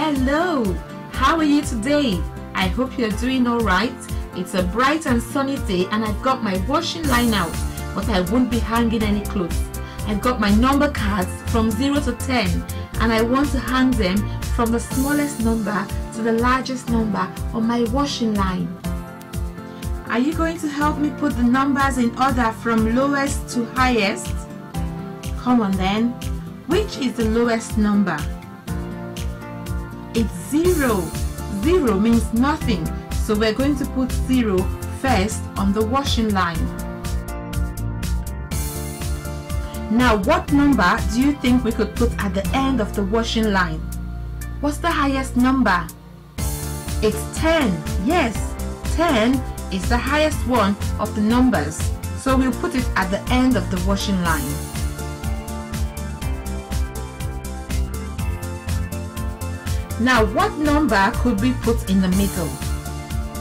Hello, how are you today? I hope you're doing alright. It's a bright and sunny day and I've got my washing line out, but I won't be hanging any clothes. I've got my number cards from 0 to 10 and I want to hang them from the smallest number to the largest number on my washing line. Are you going to help me put the numbers in order from lowest to highest? Come on then. Which is the lowest number? It's zero. Zero means nothing, so we're going to put zero first on the washing line. Now, what number do you think we could put at the end of the washing line? What's the highest number? It's 10. Yes, 10 is the highest one of the numbers, so we'll put it at the end of the washing line. Now, what number could we put in the middle?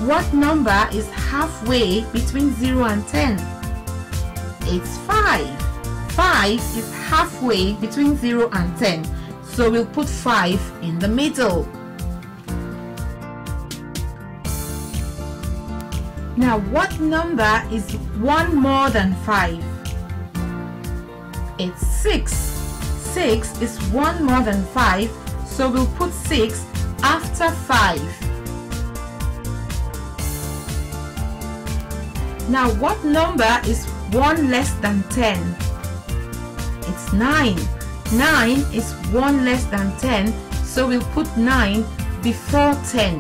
What number is halfway between 0 and 10? It's 5. 5 is halfway between 0 and 10, so we'll put 5 in the middle. Now, what number is 1 more than 5? It's 6. 6 is 1 more than 5, so we'll put 6 after 5. Now what number is 1 less than 10? It's 9. 9 is 1 less than 10, so we'll put 9 before 10.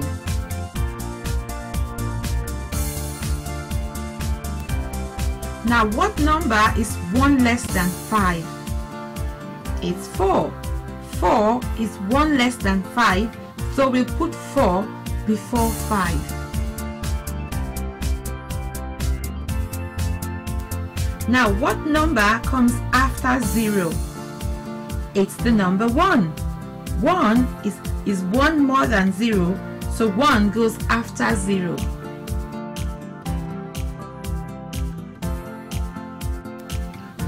Now what number is 1 less than 5? It's 4. 4 is 1 less than 5, so we'll put 4 before 5. Now what number comes after 0? It's the number 1. 1 is, is 1 more than 0, so 1 goes after 0.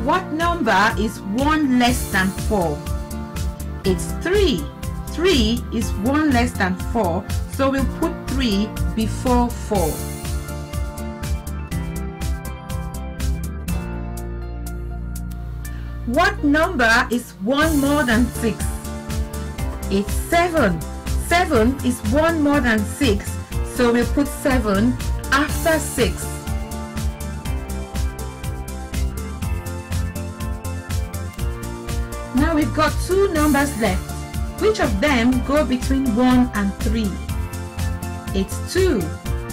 What number is 1 less than 4? It's 3. 3 is 1 less than 4, so we'll put 3 before 4. What number is 1 more than 6? It's 7. 7 is 1 more than 6, so we'll put 7 after 6. Now we've got two numbers left. Which of them go between 1 and 3? It's 2.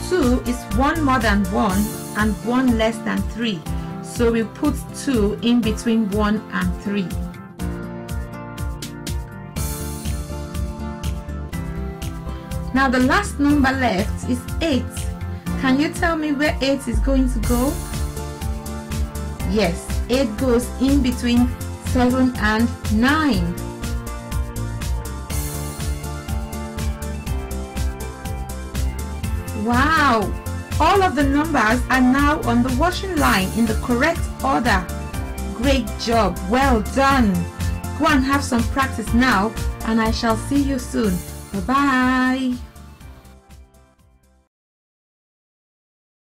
2 is 1 more than 1 and 1 less than 3. So we put 2 in between 1 and 3. Now the last number left is 8. Can you tell me where 8 is going to go? Yes, 8 goes in between 7 and 9. Wow! All of the numbers are now on the washing line in the correct order. Great job, well done. Go and have some practice now and I shall see you soon. Bye-bye.